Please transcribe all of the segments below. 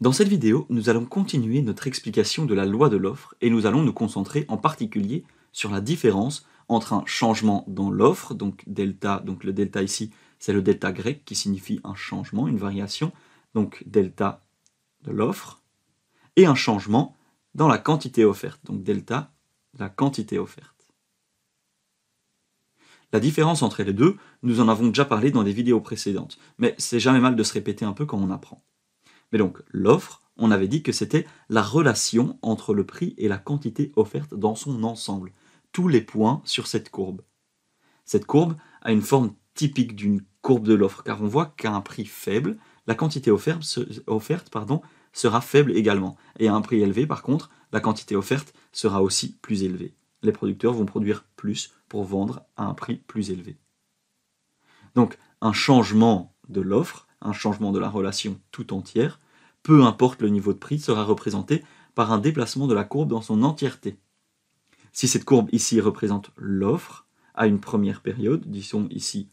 Dans cette vidéo, nous allons continuer notre explication de la loi de l'offre et nous allons nous concentrer en particulier sur la différence entre un changement dans l'offre, donc delta, donc le delta ici, c'est le delta grec qui signifie un changement, une variation, donc delta de l'offre, et un changement dans la quantité offerte, donc delta, la quantité offerte. La différence entre les deux, nous en avons déjà parlé dans des vidéos précédentes, mais c'est jamais mal de se répéter un peu quand on apprend. Mais donc, l'offre, on avait dit que c'était la relation entre le prix et la quantité offerte dans son ensemble, tous les points sur cette courbe. Cette courbe a une forme typique d'une courbe de l'offre, car on voit qu'à un prix faible, la quantité offerte, sera faible également. Et à un prix élevé, par contre, la quantité offerte sera aussi plus élevée. Les producteurs vont produire plus pour vendre à un prix plus élevé. Donc un changement de l'offre, un changement de la relation tout entière, peu importe le niveau de prix, sera représenté par un déplacement de la courbe dans son entièreté. Si cette courbe ici représente l'offre à une première période, disons ici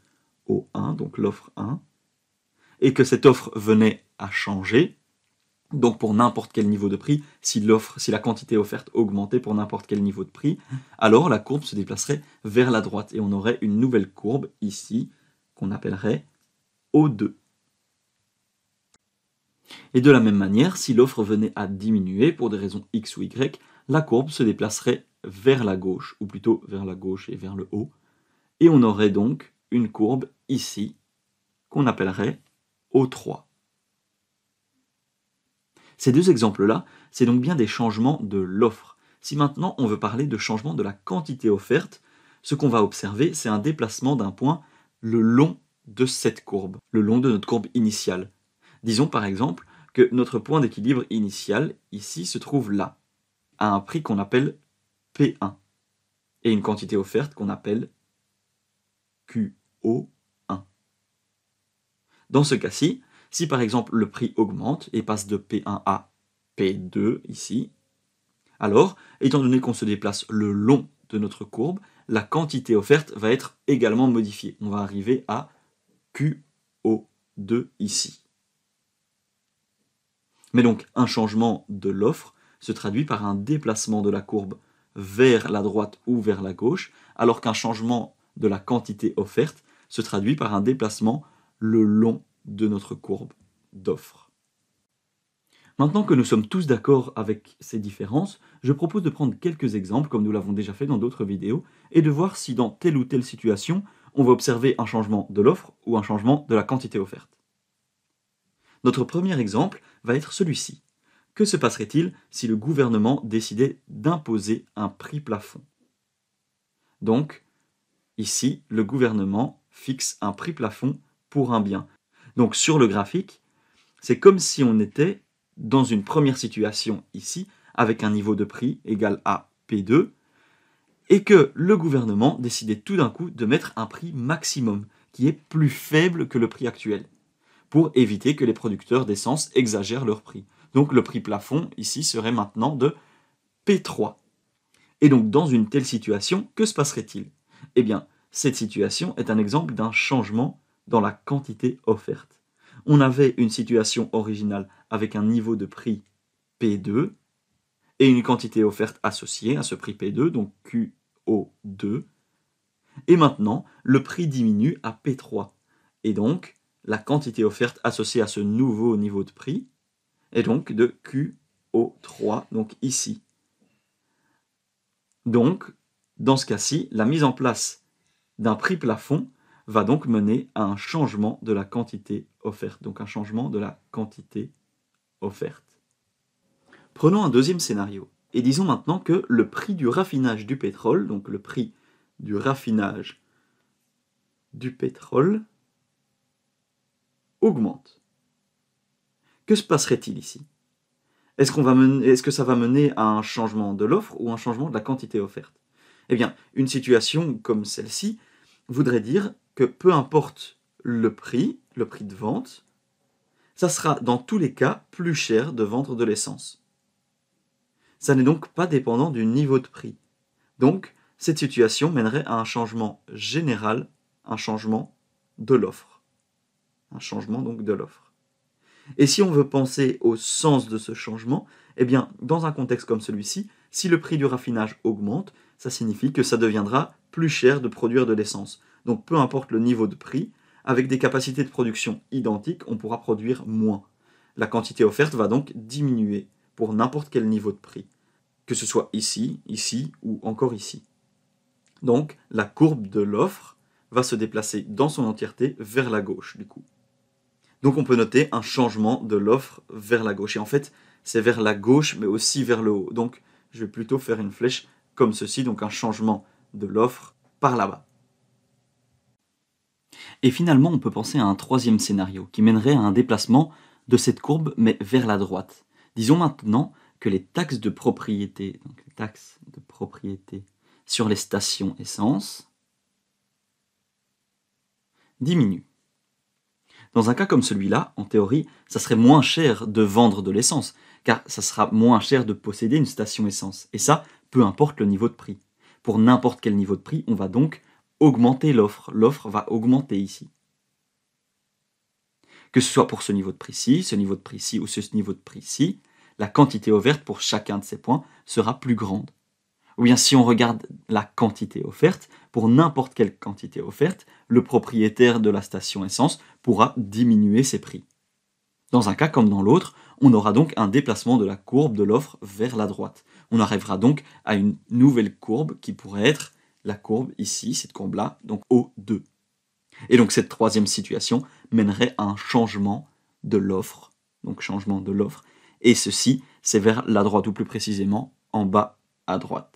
au 1, donc l'offre 1, et que cette offre venait à changer, donc pour n'importe quel niveau de prix, si l'offre, si la quantité offerte augmentait pour n'importe quel niveau de prix, alors la courbe se déplacerait vers la droite et on aurait une nouvelle courbe ici qu'on appellerait O2. Et de la même manière, si l'offre venait à diminuer pour des raisons X ou Y, la courbe se déplacerait vers la gauche, ou plutôt vers la gauche et vers le haut, et on aurait donc une courbe ici qu'on appellerait O3. Ces deux exemples-là, c'est donc bien des changements de l'offre. Si maintenant on veut parler de changement de la quantité offerte, ce qu'on va observer, c'est un déplacement d'un point le long de cette courbe, le long de notre courbe initiale. Disons par exemple que notre point d'équilibre initial, ici, se trouve là, à un prix qu'on appelle P1, et une quantité offerte qu'on appelle QO1. Dans ce cas-ci, si par exemple le prix augmente et passe de P1 à P2 ici, alors, étant donné qu'on se déplace le long de notre courbe, la quantité offerte va être également modifiée. On va arriver à QO2 ici. Mais donc, un changement de l'offre se traduit par un déplacement de la courbe vers la droite ou vers la gauche, alors qu'un changement de la quantité offerte se traduit par un déplacement le long de notre courbe d'offres. Maintenant que nous sommes tous d'accord avec ces différences, je propose de prendre quelques exemples, comme nous l'avons déjà fait dans d'autres vidéos, et de voir si dans telle ou telle situation, on va observer un changement de l'offre ou un changement de la quantité offerte. Notre premier exemple va être celui-ci. Que se passerait-il si le gouvernement décidait d'imposer un prix plafond? Donc, ici, le gouvernement fixe un prix plafond pour un bien. Donc sur le graphique, c'est comme si on était dans une première situation ici, avec un niveau de prix égal à P2, et que le gouvernement décidait tout d'un coup de mettre un prix maximum, qui est plus faible que le prix actuel, pour éviter que les producteurs d'essence exagèrent leur prix. Donc le prix plafond ici serait maintenant de P3. Et donc dans une telle situation, que se passerait-il? Eh bien, cette situation est un exemple d'un changement dans la quantité offerte. On avait une situation originale avec un niveau de prix P2 et une quantité offerte associée à ce prix P2, donc QO2. Et maintenant, le prix diminue à P3. Et donc, la quantité offerte associée à ce nouveau niveau de prix est donc de QO3, donc ici. Donc, dans ce cas-ci, la mise en place d'un prix plafond va donc mener à un changement de la quantité offerte, donc un changement de la quantité offerte. Prenons un deuxième scénario, et disons maintenant que le prix du raffinage du pétrole, donc le prix du raffinage du pétrole, augmente. Que se passerait-il ici? Est-ce est que ça va mener à un changement de l'offre ou un changement de la quantité offerte? Eh bien, une situation comme celle-ci voudrait dire que peu importe le prix, le prix de vente, ça sera dans tous les cas plus cher de vendre de l'essence. Ça n'est donc pas dépendant du niveau de prix. Donc, cette situation mènerait à un changement général, un changement de l'offre. Un changement donc de l'offre. Et si on veut penser au sens de ce changement, eh bien, dans un contexte comme celui-ci, si le prix du raffinage augmente, ça signifie que ça deviendra plus cher de produire de l'essence. Donc peu importe le niveau de prix, avec des capacités de production identiques, on pourra produire moins. La quantité offerte va donc diminuer pour n'importe quel niveau de prix, que ce soit ici, ici ou encore ici. Donc la courbe de l'offre va se déplacer dans son entièreté vers la gauche du coup. Donc on peut noter un changement de l'offre vers la gauche. Et en fait, c'est vers la gauche mais aussi vers le haut. Donc je vais plutôt faire une flèche comme ceci, donc un changement de l'offre par là-bas. Et finalement, on peut penser à un troisième scénario qui mènerait à un déplacement de cette courbe mais vers la droite. Disons maintenant que les taxes de propriété, donc les taxes de propriété sur les stations essence diminuent. Dans un cas comme celui-là, en théorie, ça serait moins cher de vendre de l'essence, car ça sera moins cher de posséder une station essence. Et ça, peu importe le niveau de prix. Pour n'importe quel niveau de prix, on va donc augmenter l'offre. L'offre va augmenter ici. Que ce soit pour ce niveau de prix-ci, ce niveau de prix-ci ou ce niveau de prix-ci, la quantité offerte pour chacun de ces points sera plus grande. Ou bien si on regarde la quantité offerte, pour n'importe quelle quantité offerte, le propriétaire de la station essence pourra diminuer ses prix. Dans un cas comme dans l'autre, on aura donc un déplacement de la courbe de l'offre vers la droite. On arrivera donc à une nouvelle courbe qui pourrait être la courbe ici, cette courbe-là, donc O2. Et donc cette troisième situation mènerait à un changement de l'offre, donc changement de l'offre, et ceci, c'est vers la droite, ou plus précisément en bas à droite.